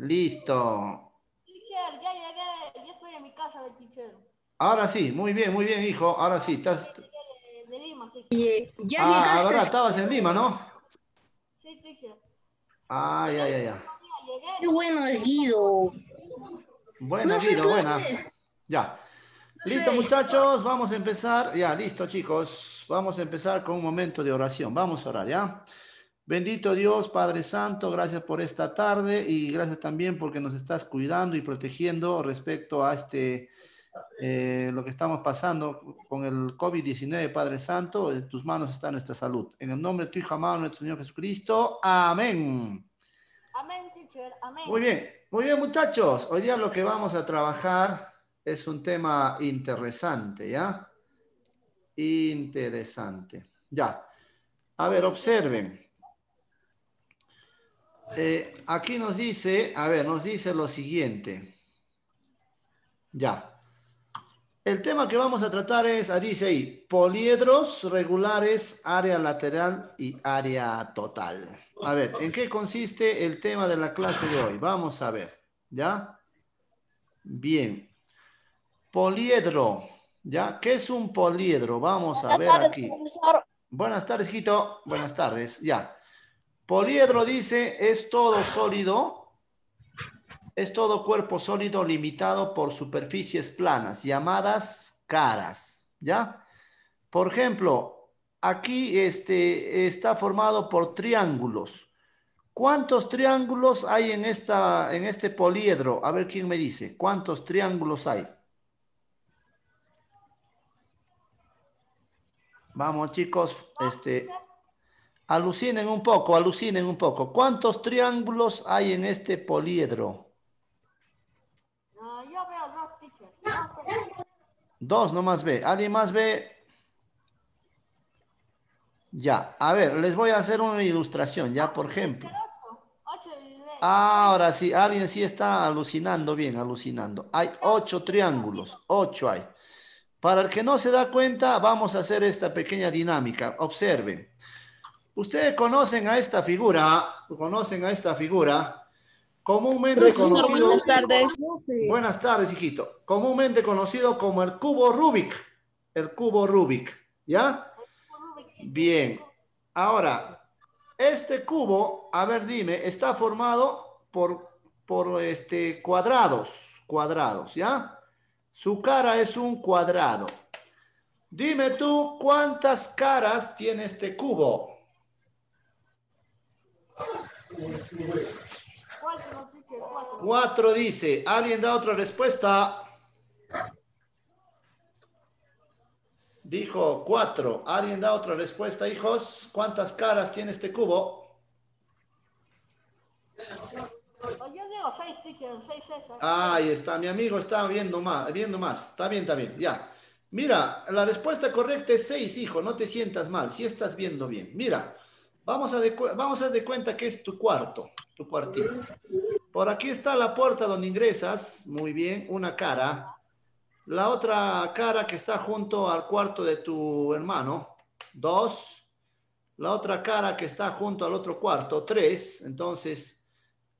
Listo. Teacher, ya llegué, ya estoy en mi casa de teacher. Ahora sí, muy bien, muy bien, hijo. Ahora sí, estás. De, de, de Lima, teacher. Y, ya Ah, llegaste. ahora estabas en Lima, ¿no? Sí, teacher. Ah, ya, ya, ya. Qué bueno el Guido. Buena, Profe, Guido, buena. Ya. Listo, muchachos, vamos a empezar. Ya, listo, chicos. Vamos a empezar con un momento de oración. Vamos a orar, ¿ya? Bendito Dios, Padre Santo, gracias por esta tarde y gracias también porque nos estás cuidando y protegiendo respecto a este, eh, lo que estamos pasando con el COVID-19, Padre Santo. En tus manos está nuestra salud. En el nombre de tu Hijo amado, nuestro Señor Jesucristo. Amén. Amén, teacher. Amén. Muy bien, muy bien muchachos. Hoy día lo que vamos a trabajar es un tema interesante, ¿ya? Interesante. Ya. A ver, observen. Eh, aquí nos dice, a ver, nos dice lo siguiente. Ya. El tema que vamos a tratar es, ah, dice ahí, poliedros regulares, área lateral y área total. A ver, ¿en qué consiste el tema de la clase de hoy? Vamos a ver, ¿ya? Bien. Poliedro, ¿ya? ¿Qué es un poliedro? Vamos a ver aquí. Buenas tardes, hijito. Buenas tardes, ya. Poliedro dice, es todo sólido, es todo cuerpo sólido limitado por superficies planas, llamadas caras, ¿ya? Por ejemplo, aquí este, está formado por triángulos. ¿Cuántos triángulos hay en, esta, en este poliedro? A ver quién me dice. ¿Cuántos triángulos hay? Vamos, chicos, este, alucinen un poco, alucinen un poco. ¿Cuántos triángulos hay en este poliedro? Ah, yo veo dos, teacher. Dos, teacher. Dos nomás ve. ¿Alguien más ve? Ya, a ver, les voy a hacer una ilustración, ya, por ejemplo. Ahora sí, alguien sí está alucinando bien, alucinando. Hay ocho triángulos, ocho hay. Para el que no se da cuenta, vamos a hacer esta pequeña dinámica. Observen. Ustedes conocen a esta figura, conocen a esta figura, comúnmente conocido. buenas tardes. Buenas tardes, hijito. Comúnmente conocido como el cubo Rubik. El cubo Rubik, ¿ya? Bien. Ahora, este cubo, a ver, dime, está formado por, por este, cuadrados, cuadrados, ¿ya? Su cara es un cuadrado. Dime tú, ¿cuántas caras tiene este cubo? Cuatro, dice. ¿Alguien da otra respuesta? Dijo cuatro. ¿Alguien da otra respuesta, hijos? ¿Cuántas caras tiene este cubo? Yo seis. seis. Ahí está, mi amigo está viendo más, viendo más. Está bien, está bien, ya. Mira, la respuesta correcta es seis, hijo, no te sientas mal, si estás viendo bien. Mira, vamos a, de, vamos a de cuenta que es tu cuarto, tu cuartito. Por aquí está la puerta donde ingresas, muy bien, una cara. La otra cara que está junto al cuarto de tu hermano, dos. La otra cara que está junto al otro cuarto, tres. Entonces,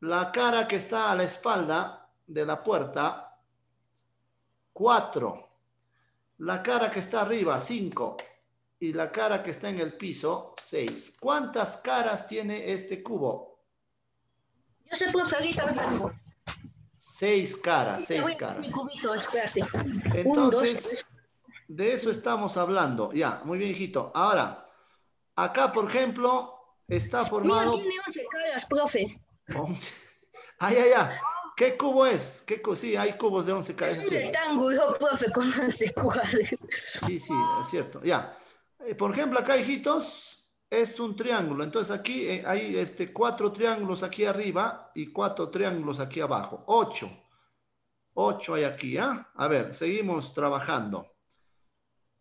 la cara que está a la espalda de la puerta, cuatro. La cara que está arriba, cinco. Y la cara que está en el piso, seis. ¿Cuántas caras tiene este cubo? Yo sé, profe, ahorita vengo. Seis caras, seis caras. Mi cubito, espérate. Un, Entonces, tres. de eso estamos hablando. Ya, muy bien, hijito. Ahora, acá, por ejemplo, está formado... tiene 11 caras, profe. Once. Ay, ay, ay. ¿Qué cubo es? ¿Qué cu- Sí, hay cubos de 11 Es caras. un sí. rectángulo, profe, con 11 cuadros. Sí, sí, es cierto. Ya. Eh, por ejemplo, acá, hijitos, es un triángulo. Entonces aquí eh, hay este, cuatro triángulos aquí arriba y cuatro triángulos aquí abajo. Ocho. Ocho hay aquí, ¿ah? A ver, seguimos trabajando.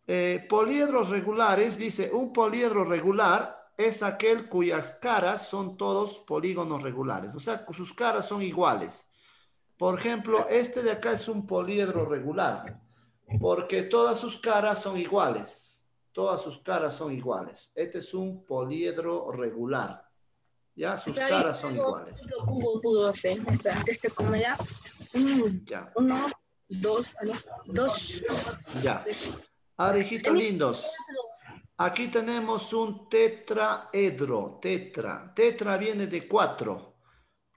Eh, poliedros regulares, dice, un poliedro regular es aquel cuyas caras son todos polígonos regulares. O sea, sus caras son iguales. Por ejemplo, este de acá es un poliedro regular porque todas sus caras son iguales. Todas sus caras son iguales. Este es un poliedro regular. Ya, sus Pero caras son tengo iguales. cubo, profe. Espera, antes te Ya, Uno, dos, ah, dos, ya. hijitos lindos, aquí tenemos un tetraedro, tetra. Tetra viene de cuatro.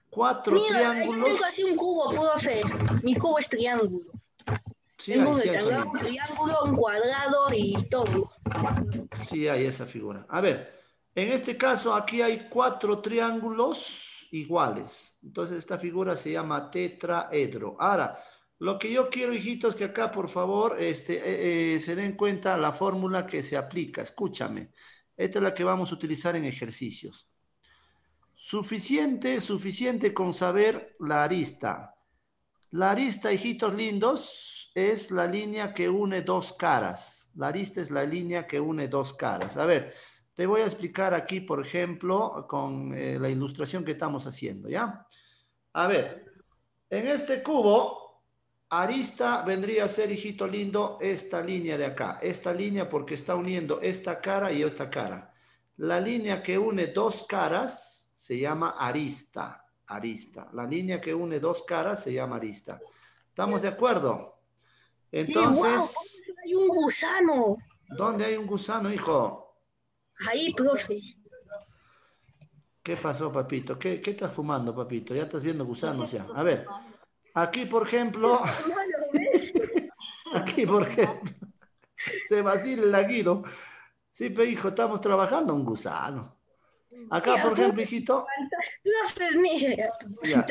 Cuatro Mira, yo triángulos. tengo así un cubo, profe. Mi cubo es triángulo. Sí, tengo hay, un sí, hay, rectangular, un triángulo, un cuadrado y todo. Sí, hay esa figura. A ver, en este caso aquí hay cuatro triángulos iguales. Entonces esta figura se llama tetraedro. Ahora, lo que yo quiero, hijitos, que acá por favor este, eh, eh, se den cuenta la fórmula que se aplica. Escúchame. Esta es la que vamos a utilizar en ejercicios. Suficiente, suficiente con saber la arista. La arista, hijitos lindos, es la línea que une dos caras. La arista es la línea que une dos caras. A ver, te voy a explicar aquí, por ejemplo, con eh, la ilustración que estamos haciendo, ¿ya? A ver, en este cubo, arista vendría a ser, hijito lindo, esta línea de acá. Esta línea porque está uniendo esta cara y esta cara. La línea que une dos caras se llama arista. Arista. La línea que une dos caras se llama arista. ¿Estamos de acuerdo? Entonces, Sí, wow, hay un gusano. ¿dónde hay un gusano, hijo? Ahí, profe. ¿Qué pasó, papito? ¿Qué, qué estás fumando, papito? Ya estás viendo gusanos ya. A ver, aquí, por ejemplo, aquí, por ejemplo, se vacila el laguido. Sí, pero hijo, estamos trabajando un gusano. Acá, por ejemplo, hijito, Ya.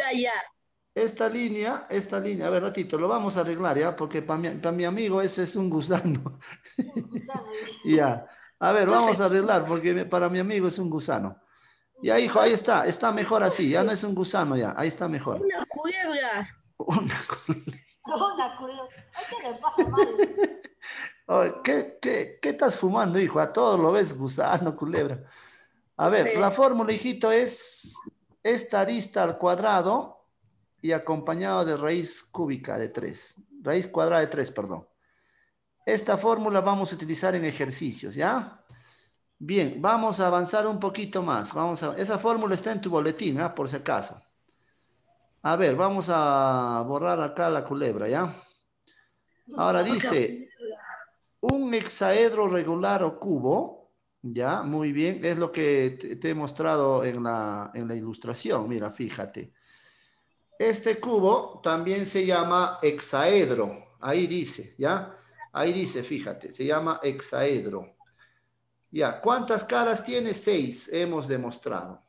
Esta línea, esta línea, a ver, ratito, lo vamos a arreglar, ¿ya? Porque para mi, pa' mi amigo ese es un gusano. Ya. A ver, vamos a arreglar, porque para mi amigo es un gusano. Ya, hijo, ahí está, está mejor así, ya no es un gusano, ya, ahí está mejor. Una culebra. Una Una culo. ¿Qué le pasa, madre? ¿qué, qué, qué estás fumando, hijo? A todos lo ves gusano, culebra. A ver, Sí. la fórmula, hijito, es esta arista al cuadrado y acompañado de raíz cúbica de 3. Raíz cuadrada de 3, perdón. Esta fórmula vamos a utilizar en ejercicios, ¿ya? Bien, vamos a avanzar un poquito más. Vamos a, esa fórmula está en tu boletín, ¿ah? Por si acaso. A ver, vamos a borrar acá la culebra, ¿ya? Ahora dice, un hexaedro regular o cubo, ya, muy bien, es lo que te, te he mostrado en la, en la ilustración, mira, fíjate. Este cubo también se llama hexaedro, ahí dice, ya, ahí dice, fíjate, se llama hexaedro. Ya, ¿cuántas caras tiene? Seis, hemos demostrado.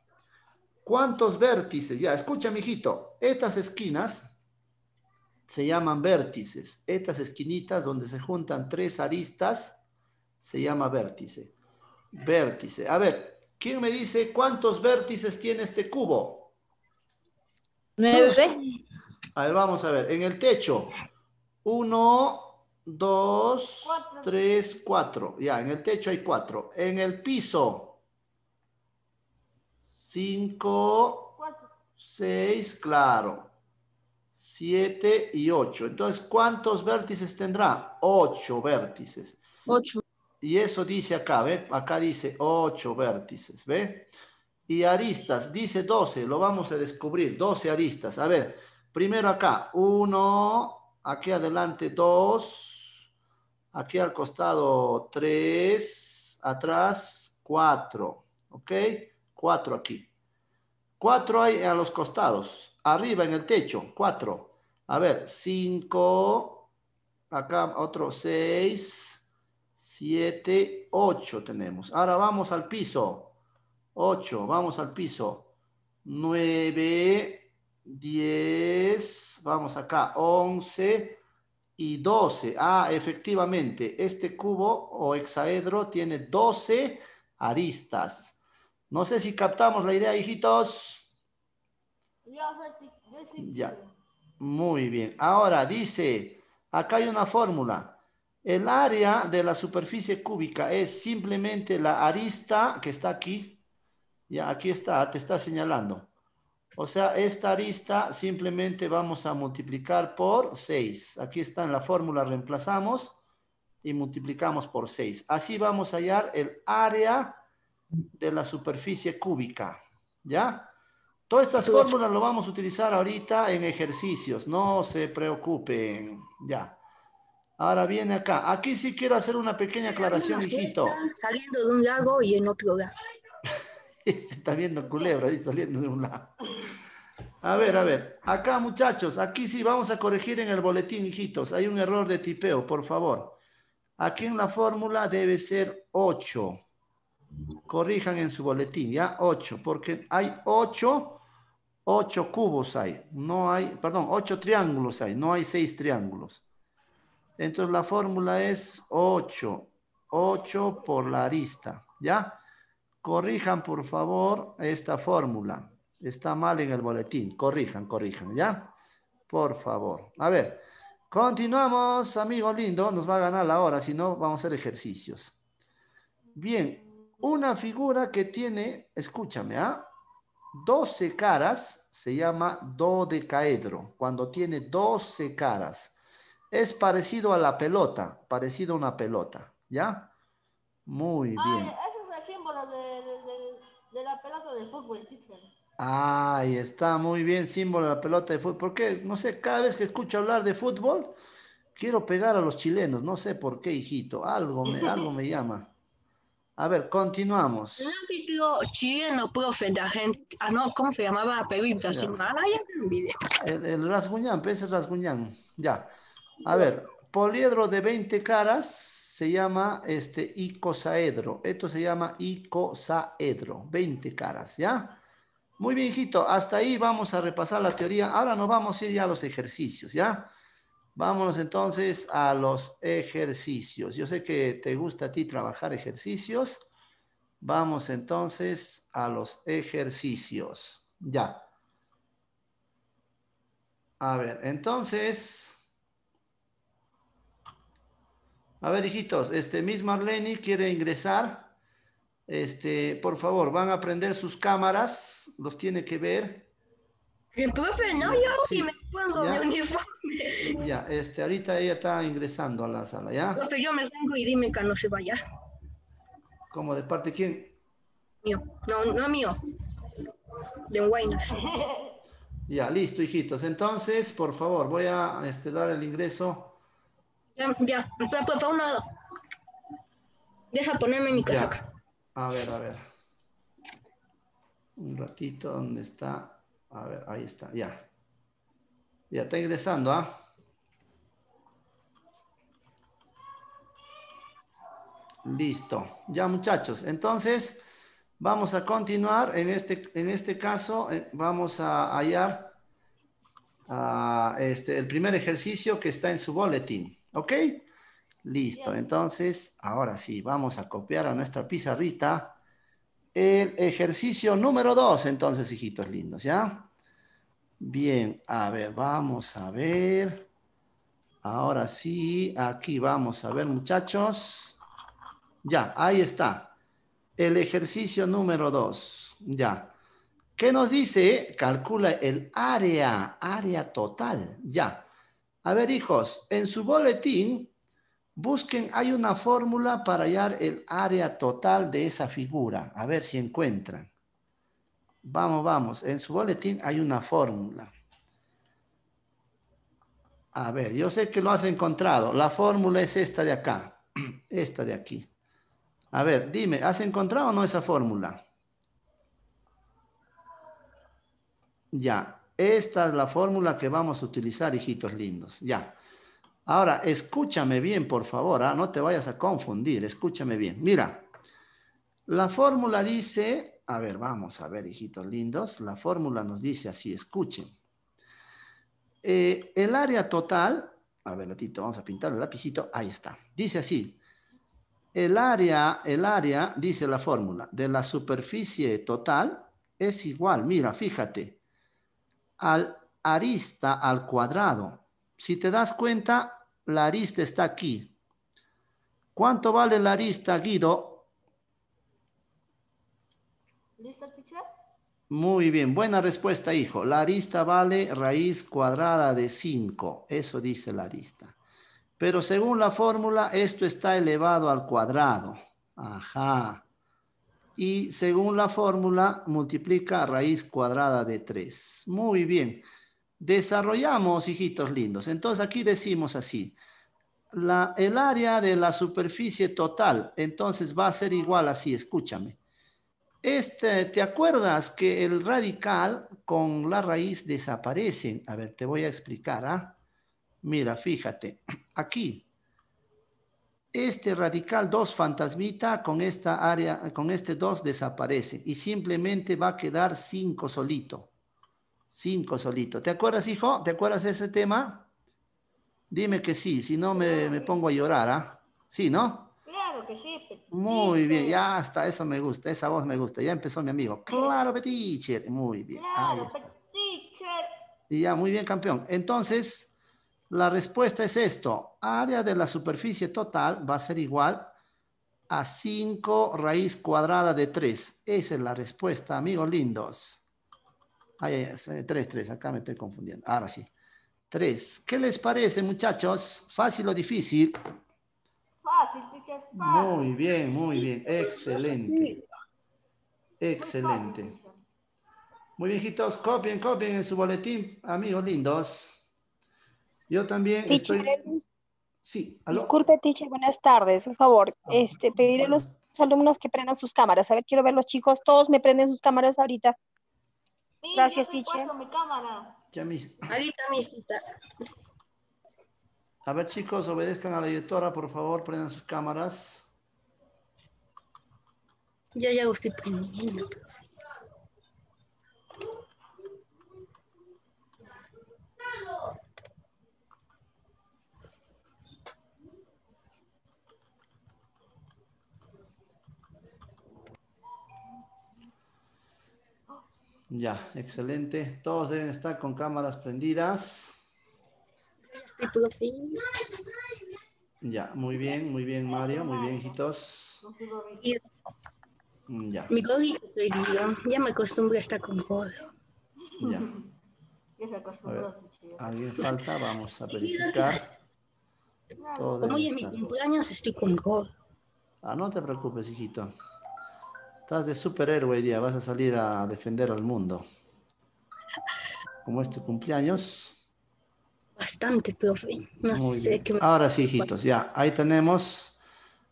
¿Cuántos vértices? Ya, escucha, mijito, estas esquinas se llaman vértices. Estas esquinitas donde se juntan tres aristas se llama vértice. Vértice. A ver, ¿quién me dice cuántos vértices tiene este cubo? Nueve. A ver, vamos a ver. En el techo, uno, dos, Cuatro. tres, cuatro. Ya, en el techo hay cuatro. En el piso, cinco, Cuatro. seis, claro. Siete y ocho. Entonces, ¿cuántos vértices tendrá? Ocho vértices. Ocho. Y eso dice acá, ¿ve? Acá dice ocho vértices, ¿ve? Y aristas, dice 12, lo vamos a descubrir, 12 aristas. A ver, primero acá, uno, aquí adelante dos, aquí al costado tres, atrás cuatro, ¿ok? Cuatro aquí. Cuatro hay a los costados, arriba en el techo, cuatro. A ver, cinco, acá otro seis, siete, ocho tenemos. Ahora vamos al piso. 8, vamos al piso. 9, 10, vamos acá, 11 y 12. Ah, efectivamente, este cubo o hexaedro tiene 12 aristas. No sé si captamos la idea, hijitos. Ya. Muy bien. Ahora dice, acá hay una fórmula. El área de la superficie cúbica es simplemente la arista que está aquí. Ya, aquí está, te está señalando. O sea, esta arista simplemente vamos a multiplicar por 6. Aquí está en la fórmula, reemplazamos y multiplicamos por 6. Así vamos a hallar el área de la superficie cúbica. ¿Ya? Todas estas fórmulas lo vamos a utilizar ahorita en ejercicios, no se preocupen. Ya. Ahora viene acá. Aquí sí quiero hacer una pequeña aclaración, hijito. Saliendo de un lago y en otro lugar. Este está viendo culebra ahí saliendo de un lado. A ver, a ver. Acá, muchachos, aquí sí vamos a corregir en el boletín, hijitos. Hay un error de tipeo, por favor. Aquí en la fórmula debe ser 8. Corrijan en su boletín, ¿ya? 8, porque hay 8, 8 cubos hay. No hay, perdón, 8 triángulos hay, no hay 6 triángulos. Entonces la fórmula es 8. 8 por la arista, ¿ya? Corrijan, por favor, esta fórmula. Está mal en el boletín. Corrijan, corrijan, ¿ya? Por favor. A ver, continuamos, amigo lindo. Nos va a ganar la hora, si no, vamos a hacer ejercicios. Bien, una figura que tiene, escúchame, ¿ah? 12 caras se llama dodecaedro. Cuando tiene 12 caras. Es parecido a la pelota, parecido a una pelota, ¿ya? Muy bien. El símbolo de, de, de- de la pelota de fútbol, teacher. Ahí está, muy bien, símbolo de la pelota de fútbol. Porque, no sé, cada vez que escucho hablar de fútbol, quiero pegar a los chilenos. No sé por qué, hijito. Algo me, algo me llama. A ver, continuamos. Un árbitro chileno, profe de Argentina. Ah, no, ¿cómo se llamaba? Perú y Brasil. Ya. Ah, ya me olvidé. El, el rasguñán, pues, ese es rasguñán. Ya. A ver, poliedro de 20 caras se llama este icosaedro. Esto se llama icosaedro. 20 caras, ¿ya? Muy bien, hijito. Hasta ahí vamos a repasar la teoría. Ahora nos vamos a ir ya a los ejercicios, ¿ya? Vámonos entonces a los ejercicios. Yo sé que te gusta a ti trabajar ejercicios. Vamos entonces a los ejercicios. Ya. A ver, entonces. A ver, hijitos, este Miss Marlene quiere ingresar. Este, por favor, van a prender sus cámaras, los tiene que ver. El profe, no, yo Sí. me pongo Ya. mi uniforme. Ya, este, ahorita ella está ingresando a la sala, ¿ya? Profe, yo me tengo y dime que no se vaya. ¿Cómo de parte de quién? Mío. No, no mío. De Guaynas. Ya, listo, hijitos. Entonces, por favor, voy a este, dar el ingreso. Ya, ya. Espera, por favor, no. Deja ponerme mi casaca. Ya. A ver, a ver. Un ratito, ¿dónde está? A ver, ahí está, ya. Ya está ingresando, ¿ah? Listo. Ya, muchachos. Entonces, vamos a continuar. En este, en este caso, eh, vamos a hallar ah, este, el primer ejercicio que está en su boletín. ¿Ok? Listo. Entonces, ahora sí, vamos a copiar a nuestra pizarrita el ejercicio número dos, entonces, hijitos lindos, ¿ya? Bien, a ver, vamos a ver. Ahora sí, aquí vamos a ver, muchachos. Ya, ahí está. El ejercicio número dos. Ya. ¿Qué nos dice? Calcula el área, área total. Ya. A ver, hijos, en su boletín, busquen, hay una fórmula para hallar el área total de esa figura. A ver si encuentran. Vamos, vamos. En su boletín hay una fórmula. A ver, yo sé que lo has encontrado. La fórmula es esta de acá. Esta de aquí. A ver, dime, ¿has encontrado o no esa fórmula? Ya, esta es la fórmula que vamos a utilizar, hijitos lindos. Ya. Ahora, escúchame bien, por favor, ¿ah? no te vayas a confundir, escúchame bien. Mira, la fórmula dice, a ver, vamos a ver, hijitos lindos, la fórmula nos dice así, escuchen. Eh, el área total, a ver, Latito, vamos a pintar el lapicito, ahí está. Dice así, el área, el área, dice la fórmula, de la superficie total es igual, mira, fíjate, al arista al cuadrado. Si te das cuenta, la arista está aquí. ¿Cuánto vale la arista, Guido? ¿Listo, teacher? Muy bien, buena respuesta, hijo. La arista vale raíz cuadrada de 5. Eso dice la arista. Pero según la fórmula, esto está elevado al cuadrado. Ajá. Y según la fórmula multiplica raíz cuadrada de 3. Muy bien. Desarrollamos, hijitos lindos. Entonces aquí decimos así. La, el área de la superficie total, entonces va a ser igual así, escúchame. Este, ¿Te acuerdas que el radical con la raíz desaparecen? A ver, te voy a explicar. ¿ah? Mira, fíjate, aquí este radical 2 fantasmita con esta área, con este 2 desaparece y simplemente va a quedar 5 solito. 5 solito. ¿Te acuerdas, hijo? ¿Te acuerdas de ese tema? Dime que sí, si no me, me pongo a llorar, ¿ah? Sí, ¿no? Claro que sí. Muy bien, ya está, eso me gusta, esa voz me gusta. Ya empezó mi amigo. Claro, Peticher. Muy bien. Claro, Peticher. Y ya, muy bien, campeón. Entonces, la respuesta es esto. Área de la superficie total va a ser igual a 5 raíz cuadrada de 3. Esa es la respuesta, amigos lindos. Ay, 3, 3. Acá me estoy confundiendo. Ahora sí. 3. ¿Qué les parece, muchachos? ¿Fácil o difícil? Fácil, fácil. Muy bien, muy bien. Excelente. Excelente. Muy bien, hijitos. Copien, copien en su boletín, amigos lindos. Yo también estoy... Sí, Disculpe, teacher, buenas tardes. Por favor, ah, este, pedirle a los alumnos que prendan sus cámaras. A ver, quiero ver los chicos. Todos me prenden sus cámaras ahorita. Gracias, teacher. Mi cámara. Ya mis... Ahorita, misita. A ver, chicos, obedezcan a la directora, por favor, prendan sus cámaras. Yo ya estoy prendiendo. Ya, excelente. Todos deben estar con cámaras prendidas. Ya, muy bien, muy bien, Mario. Muy bien, hijitos. Ya. Mi ya me acostumbré a estar con Gol. Ya. ¿Alguien falta? Vamos a verificar. Como hoy en mi cumpleaños estoy con Gol. Ah, no te preocupes, hijito. Estás de superhéroe hoy día, vas a salir a defender al mundo. ¿Cómo es tu cumpleaños? Bastante, profe. No sé qué... Ahora sí, hijitos, ya. Ahí tenemos.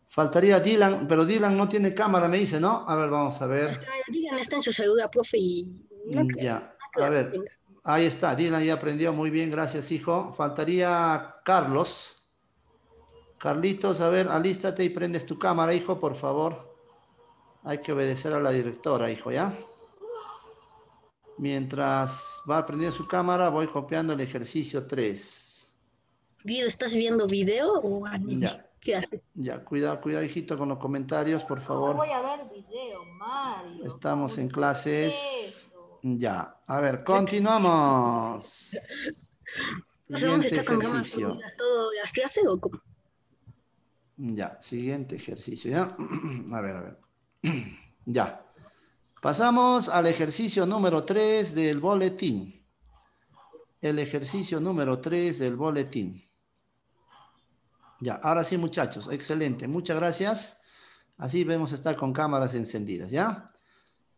Faltaría Dylan, pero Dylan no tiene cámara, me dice, ¿no? A ver, vamos a ver. Dylan está en su celular, profe, y... ya, a ver. Ahí está, Dylan ya aprendió muy bien, gracias, hijo. Faltaría Carlos. Carlitos, a ver, alístate y prendes tu cámara, hijo, por favor. Hay que obedecer a la directora, hijo, ¿ya? Mientras va aprendiendo su cámara, voy copiando el ejercicio 3. Guido, ¿estás viendo video o anime? Ya. ¿Qué haces? Ya, cuidado, cuidado, hijito, con los comentarios, por favor. No voy a ver video, Mario. Estamos en clases. Ya, a ver, continuamos. Siguiente ejercicio. ¿Todo las o cómo? Ya, siguiente ejercicio, ¿ya? A ver, a ver. ya. Pasamos al ejercicio número 3 del boletín. El ejercicio número 3 del boletín. Ya, ahora sí, muchachos. Excelente. Muchas gracias. Así vemos estar con cámaras encendidas, ¿ya?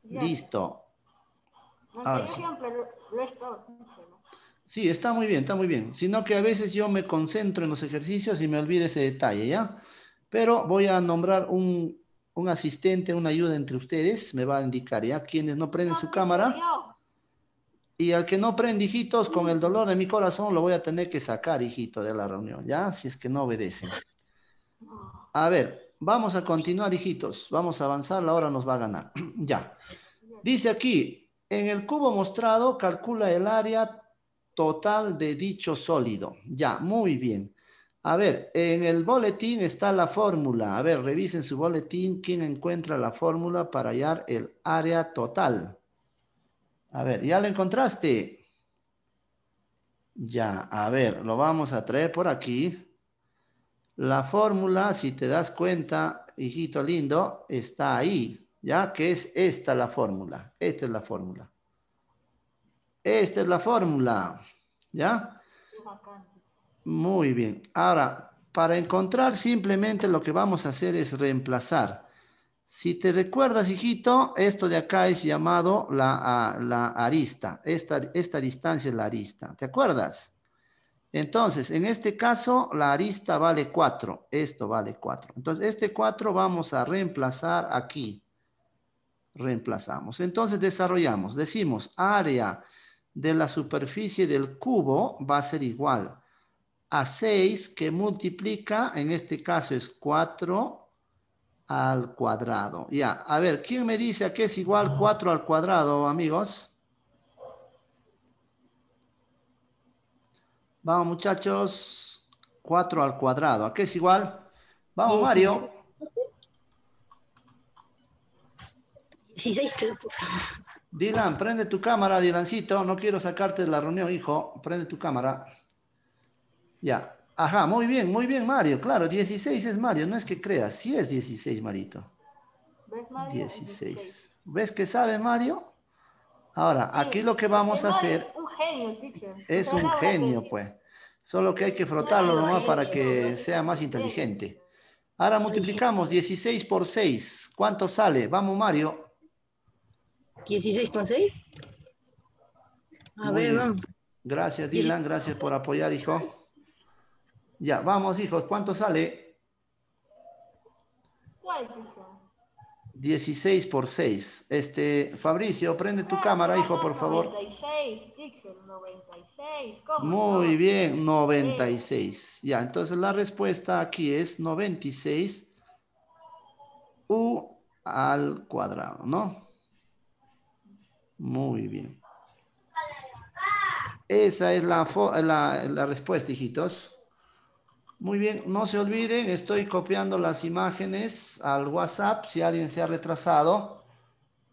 Listo. Ahora sí. sí, está muy bien, está muy bien. Sino que a veces yo me concentro en los ejercicios y me olvido ese detalle, ¿ya? Pero voy a nombrar un, un asistente, una ayuda entre ustedes, me va a indicar, ¿ya? Quienes no prenden su cámara. Y al que no prende, hijitos, con el dolor de mi corazón, lo voy a tener que sacar, hijito, de la reunión, ¿ya? Si es que no obedecen. A ver, vamos a continuar, hijitos. Vamos a avanzar, la hora nos va a ganar. ya. Dice aquí, en el cubo mostrado, calcula el área total de dicho sólido. Ya, muy bien. A ver, en el boletín está la fórmula. A ver, revisen su boletín. ¿Quién encuentra la fórmula para hallar el área total? A ver, ¿ya la encontraste? Ya, a ver, lo vamos a traer por aquí. La fórmula, si te das cuenta, hijito lindo, está ahí. ¿Ya? Que es esta la fórmula. Esta es la fórmula. Esta es la fórmula. ¿Ya? Muy bien. Ahora, para encontrar simplemente lo que vamos a hacer es reemplazar. Si te recuerdas, hijito, esto de acá es llamado la, la arista. Esta, esta distancia es la arista. ¿Te acuerdas? Entonces, en este caso, la arista vale 4. Esto vale 4. Entonces, este 4 vamos a reemplazar aquí. Reemplazamos. Entonces, desarrollamos. Decimos, área de la superficie del cubo va a ser igual a 6 que multiplica, en este caso es 4 al cuadrado. Ya, a ver, ¿quién me dice a qué es igual 4 al cuadrado, amigos? Vamos, muchachos. 4 al cuadrado. ¿A qué es igual? Vamos, Mario. 16 creo. Dylan, prende tu cámara, Dylancito. No quiero sacarte de la reunión, hijo. Prende tu cámara. Ya. Ajá, muy bien, muy bien, Mario. Claro, 16 es Mario, no es que creas. Sí es 16, Marito. ¿Ves, Mario? 16. ¿Ves que sabe Mario? Ahora, aquí lo que vamos a hacer Un genio, teacher. es un genio, pues. Solo que hay que frotarlo nomás para que sea más inteligente. Ahora multiplicamos 16 por 6. ¿Cuánto sale? Vamos, Mario. 16 con 6. A Muy ver, bien. vamos. Gracias, Dylan. Gracias por apoyar, hijo. Ya, vamos, hijos. ¿Cuánto sale? ¿Cuál, teacher? 16 por 6. Este, Fabricio, prende tu Ah, cámara, hijo, por favor. 96, teacher, 96. ¿Cómo Muy bien, 96. Ya, entonces la respuesta aquí es 96 u al cuadrado, ¿no? Muy bien. Esa es la, la, la respuesta, hijitos. Muy bien, no se olviden, estoy copiando las imágenes al WhatsApp si alguien se ha retrasado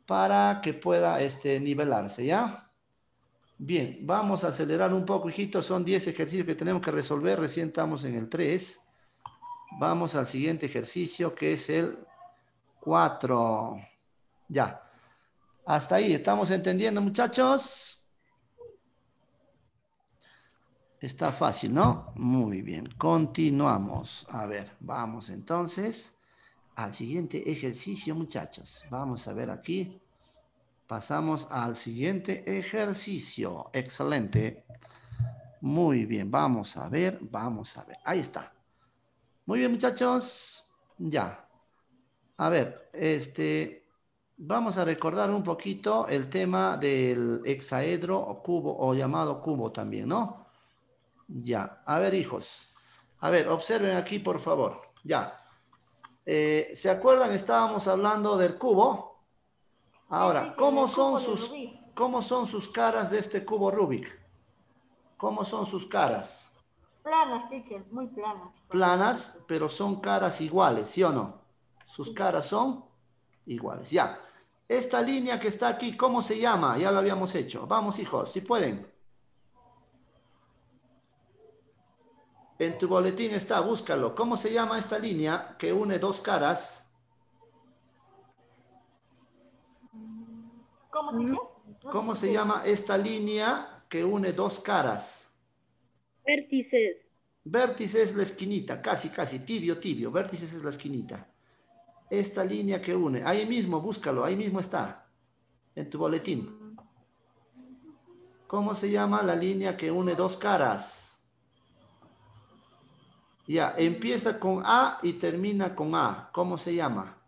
para que pueda este, nivelarse, ¿ya? Bien, vamos a acelerar un poco, hijitos. Son 10 ejercicios que tenemos que resolver. Recién estamos en el 3. Vamos al siguiente ejercicio, que es el 4. Ya. Hasta ahí. ¿Estamos entendiendo, muchachos? Está fácil, ¿no? Muy bien. Continuamos. A ver, vamos entonces al siguiente ejercicio, muchachos. Vamos a ver aquí. Pasamos al siguiente ejercicio. Excelente. Muy bien, vamos a ver, vamos a ver. Ahí está. Muy bien, muchachos. Ya. A ver, este, vamos a recordar un poquito el tema del hexaedro o cubo o llamado cubo también, ¿no? Ya. A ver, hijos. A ver, observen aquí, por favor. Ya. Eh, ¿Se acuerdan? Estábamos hablando del cubo. Ahora, ¿cómo son sus cómo son sus caras de este cubo Rubik? ¿Cómo son sus caras? Planas, teacher, muy planas. Planas, pero son caras iguales, ¿sí o no? Sus caras son iguales. Ya. Esta línea que está aquí, ¿cómo se llama? Ya lo habíamos hecho. Vamos, hijos, si pueden. En tu boletín está, búscalo. ¿Cómo se llama esta línea que une dos caras? ¿Cómo, ¿Cómo se llama esta línea que une dos caras? Vértices. Vértice es la esquinita, casi, casi, tibio, tibio. Vértice es la esquinita. Esta línea que une, ahí mismo, búscalo, ahí mismo está, en tu boletín. ¿Cómo se llama la línea que une dos caras? Ya, empieza con A y termina con A. ¿Cómo se llama?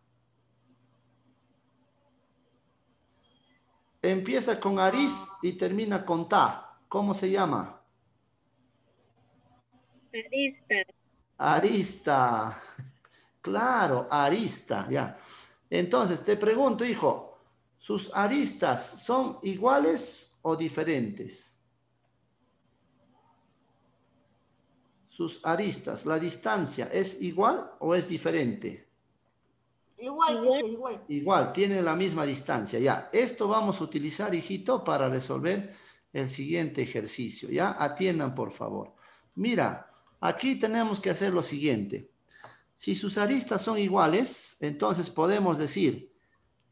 Empieza con Aris y termina con Ta. ¿Cómo se llama? Arista. Arista. Claro, arista, ya. Entonces, te pregunto, hijo, ¿sus aristas son iguales o diferentes? Sus aristas, la distancia, ¿es igual o es diferente? Igual, Igual. igual. Igual, tienen la misma distancia, ya. Esto vamos a utilizar, hijito, para resolver el siguiente ejercicio, ¿ya? Atiendan, por favor. Mira, aquí tenemos que hacer lo siguiente. Si sus aristas son iguales, entonces podemos decir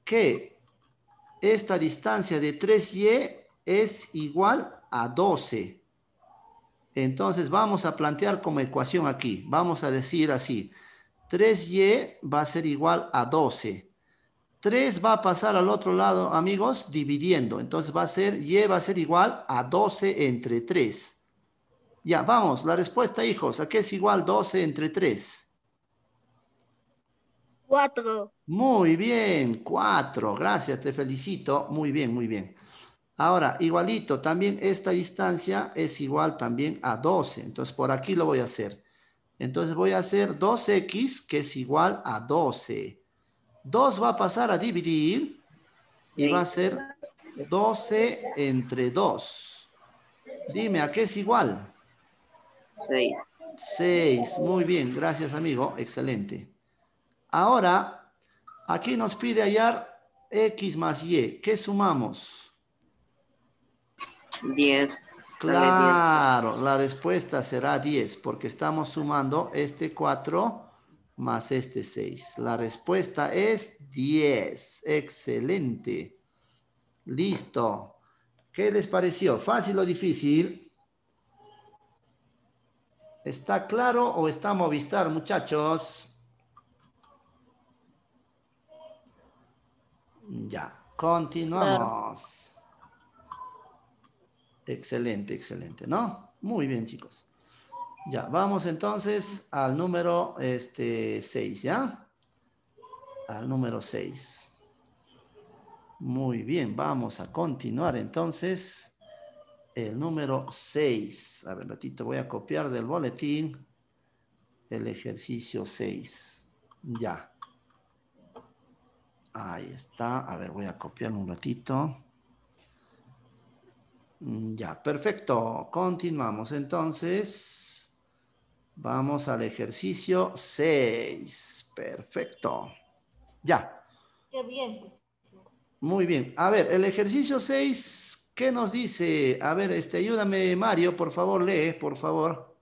que esta distancia de 3y es igual a 12. Entonces vamos a plantear como ecuación aquí. Vamos a decir así. 3y va a ser igual a 12. 3 va a pasar al otro lado, amigos, dividiendo. Entonces va a ser, y va a ser igual a 12 entre 3. Ya, vamos, la respuesta, hijos. ¿A qué es igual 12 entre 3? 4. Muy bien, 4. Gracias, te felicito. Muy bien, muy bien. Ahora, igualito, también esta distancia es igual también a 12. Entonces, por aquí lo voy a hacer. Entonces, voy a hacer 2x, que es igual a 12. 2 va a pasar a dividir y va a ser 12 entre 2. Dime, ¿a qué es igual? 6. 6. Muy bien, gracias amigo, excelente. Ahora, aquí nos pide hallar x más y. ¿Qué sumamos? 10. Claro, la respuesta será 10 porque estamos sumando este 4 más este 6. La respuesta es 10. Excelente. Listo. ¿Qué les pareció? ¿Fácil o difícil? ¿Está claro o está Movistar, muchachos? Ya, continuamos. Excelente, excelente, ¿no? Muy bien, chicos. Ya, vamos entonces al número este, 6, ¿ya? Al número 6. Muy bien, vamos a continuar entonces. El número 6. A ver, ratito, voy a copiar del boletín el ejercicio 6. Ya. Ahí está. A ver, voy a copiar un ratito. Mm, ya, perfecto. Continuamos entonces. Vamos al ejercicio 6. Perfecto. Ya. Qué bien. Muy bien. A ver, el ejercicio 6, ¿qué nos dice? A ver, este, ayúdame, Mario, por favor, lee, por favor.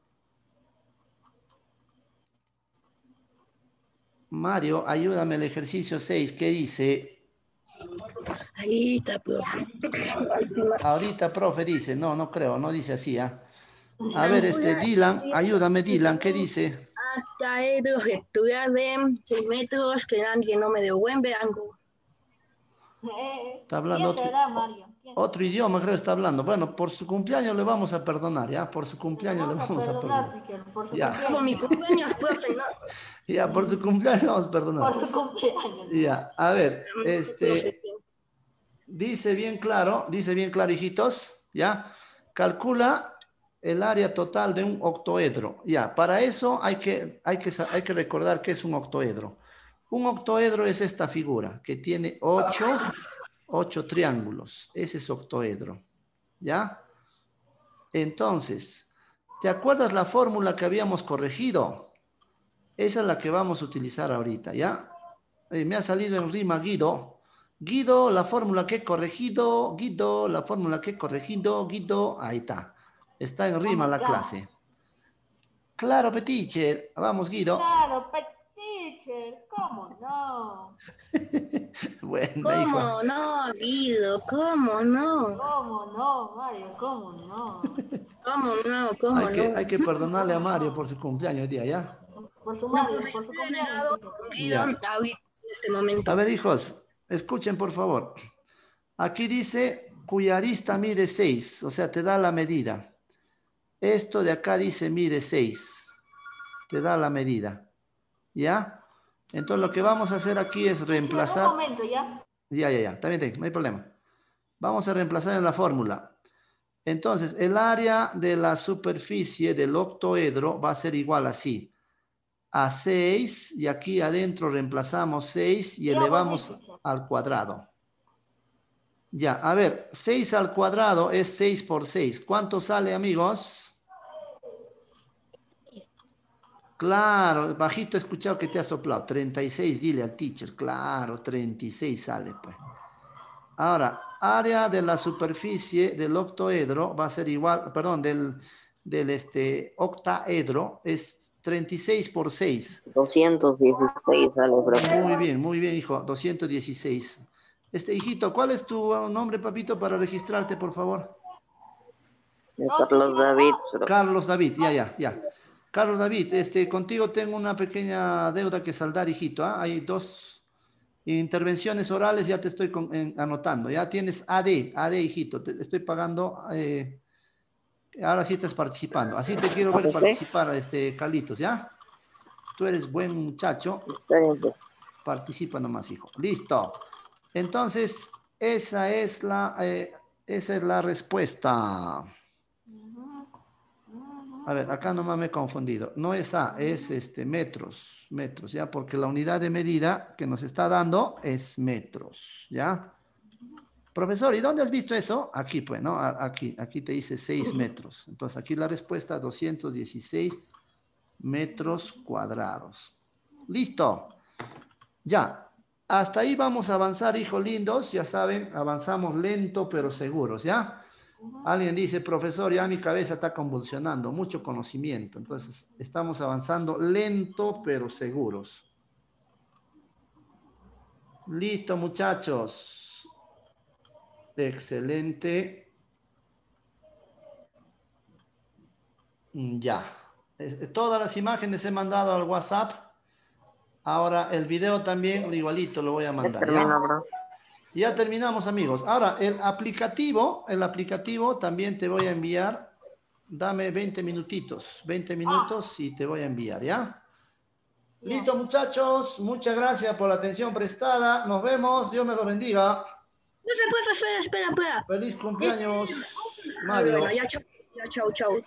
Mario, ayúdame el ejercicio 6, ¿qué dice? Ahorita, profe. Ahorita, profe, dice, no, no creo, no dice así, ¿ah? A ver, este, Dylan, ayúdame, Dylan, ¿qué dice? Hasta aéreos estudiar de 6 metros, que nadie no me devuelve algo. Eh, Está hablando ¿Quién otro- idioma creo que está hablando. Bueno, por su cumpleaños le vamos a perdonar, ¿ya? Por su Le cumpleaños le vamos a perdonar, por su Ya. Cumpleaños. cumpleaños, profe, no. Ya, por su cumpleaños le vamos a perdonar. Por su cumpleaños. Ya, a ver, este, dice bien claro, dice bien claro, hijitos, ¿ya? Calcula el área total de un octoedro. Ya, para eso hay que, hay que, hay que recordar qué es un octoedro. Un octoedro es esta figura que tiene ocho, ocho triángulos. Ese es octoedro. ¿Ya? Entonces, ¿te acuerdas la fórmula que habíamos corregido? Esa es la que vamos a utilizar ahorita, ¿ya? Eh, me ha salido en rima Guido. Guido, la fórmula que he corregido. Guido, la fórmula que he corregido. Guido, ahí está. Está en rima la clase. Claro, Petiche. Vamos, Guido. Claro, pe- teacher, ¿cómo no? Bueno, hijo. ¿Cómo no, Guido? ¿Cómo no? ¿Cómo no, Mario? ¿Cómo no? ¿Cómo no? ¿Cómo Hay que, no? hay que perdonarle a Mario por su cumpleaños hoy día, ¿ya? Por su Mario, por su cumpleaños. Guido, en este momento. A ver, hijos, escuchen por favor. Aquí dice cuya arista mide 6, o sea, te da la medida. Esto de acá dice mide 6, te da la medida. ¿Ya? Entonces lo que vamos a hacer aquí es Un reemplazar. momento, ¿ya? Ya, ya, ya, bien, no hay problema. Vamos a reemplazar en la fórmula. Entonces, el área de la superficie del octoedro va a ser igual así. A 6, y aquí adentro reemplazamos 6 y elevamos al cuadrado. Ya, a ver, 6 al cuadrado es 6 por 6. ¿Cuánto sale, amigos? Claro, bajito he escuchado que te ha soplado. 36, dile al teacher. Claro, 36 sale, pues. Ahora, área de la superficie del octoedro va a ser igual, perdón, del, del este, octaedro es 36 por 6. 216 sale, profe. Muy bien, muy bien, hijo. 216. Este, hijito, ¿cuál es tu uh, nombre, papito, para registrarte, por favor? Carlos David. Carlos David, ya, ya, ya. Carlos David, este, contigo tengo una pequeña deuda que saldar, hijito. ¿ah? Hay dos Intervenciones orales ya te estoy con- en- anotando. Ya tienes AD, AD, hijito. Te estoy pagando. eh, ahora sí estás participando. Así te quiero ver participar, este, Calitos, ¿ya? Tú eres buen muchacho. Participa nomás, hijo. Listo. Entonces, esa es la, eh, esa es la respuesta. A ver, acá nomás me he confundido. No es A, es este, metros, metros, ¿ya? Porque la unidad de medida que nos está dando es metros, ¿ya? Profesor, ¿y dónde has visto eso? Aquí, pues, ¿no? Aquí, aquí te dice 6 metros. Entonces, aquí la respuesta, 216 metros cuadrados. Listo. Ya. Hasta ahí vamos a avanzar, hijos lindos. Ya saben, avanzamos lento pero seguros, ¿ya? Alguien dice, profesor, ya mi cabeza está convulsionando, mucho conocimiento. Entonces, estamos avanzando lento pero seguros. Listo, muchachos. Excelente. Mm, Ya. Todas las imágenes he mandado al WhatsApp. Ahora el video también, igualito, lo voy a mandar. ¿ya? terminamos, amigos. Ahora, el aplicativo, el aplicativo también te voy a enviar. Dame 20 minutitos, 20 minutos y te voy a enviar, ¿ya? Listo, muchachos. Muchas gracias por la atención prestada. Nos vemos. Dios me lo bendiga. No se puede, espera, espera, espera. Feliz cumpleaños, Bueno, Mario. bueno, ya chau, ya chau, chau.